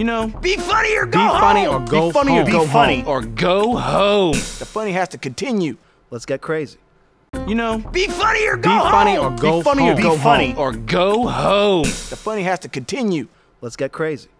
You know, Be funny or go be funny or go Be funny or go funny. or go home. The funny has to continue. Let's get crazy. You know, Be funny or be go home. funny or go funny or go funny. home. or go home. The funny has to continue. Let's get crazy.